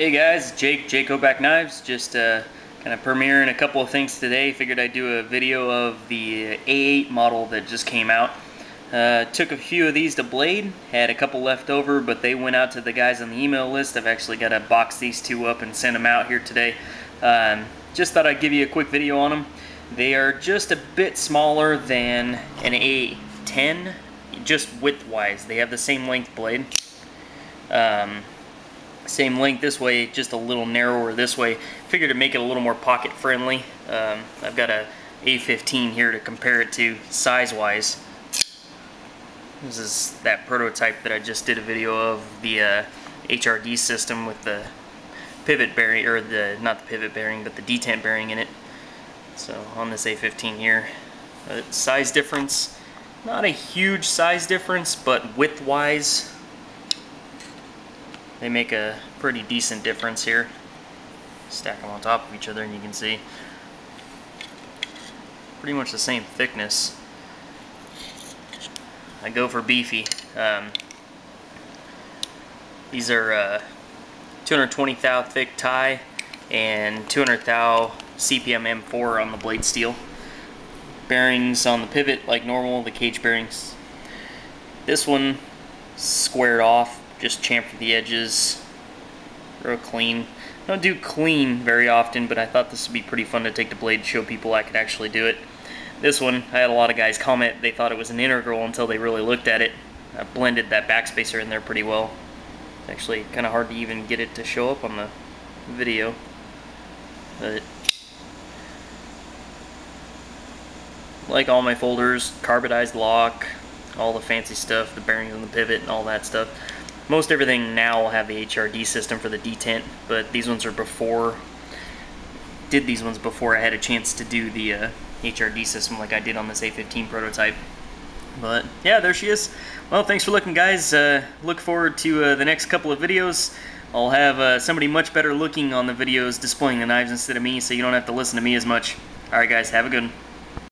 Hey guys, Jake, Jake Hoback Knives, just uh, kind of premiering a couple of things today. Figured I'd do a video of the A8 model that just came out. Uh, took a few of these to blade, had a couple left over, but they went out to the guys on the email list. I've actually got to box these two up and send them out here today. Um, just thought I'd give you a quick video on them. They are just a bit smaller than an A10, just width-wise. They have the same length blade. Um, same length this way, just a little narrower this way. Figured to make it a little more pocket friendly. Um, I've got a A15 here to compare it to size-wise. This is that prototype that I just did a video of, the uh, HRD system with the pivot bearing, or the, not the pivot bearing, but the detent bearing in it. So on this A15 here, uh, size difference, not a huge size difference, but width-wise, they make a pretty decent difference here. Stack them on top of each other and you can see pretty much the same thickness. I go for beefy. Um, these are uh, 220 thou thick tie and 200 thou CPM M4 on the blade steel. Bearings on the pivot like normal, the cage bearings. This one squared off just chamfer the edges real clean. I don't do clean very often, but I thought this would be pretty fun to take the blade show people I could actually do it. This one, I had a lot of guys comment they thought it was an integral until they really looked at it. I blended that backspacer in there pretty well. It's actually kind of hard to even get it to show up on the video. But like all my folders, carbidized lock, all the fancy stuff, the bearings on the pivot and all that stuff. Most everything now will have the HRD system for the detent, but these ones are before, did these ones before I had a chance to do the uh, HRD system like I did on this A15 prototype. But yeah, there she is. Well, thanks for looking, guys. Uh, look forward to uh, the next couple of videos. I'll have uh, somebody much better looking on the videos displaying the knives instead of me, so you don't have to listen to me as much. Alright guys, have a good one.